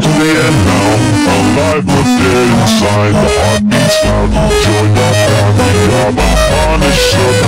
to the end now. Alive but dead inside The heart beats loud. Join the army I'm a punisher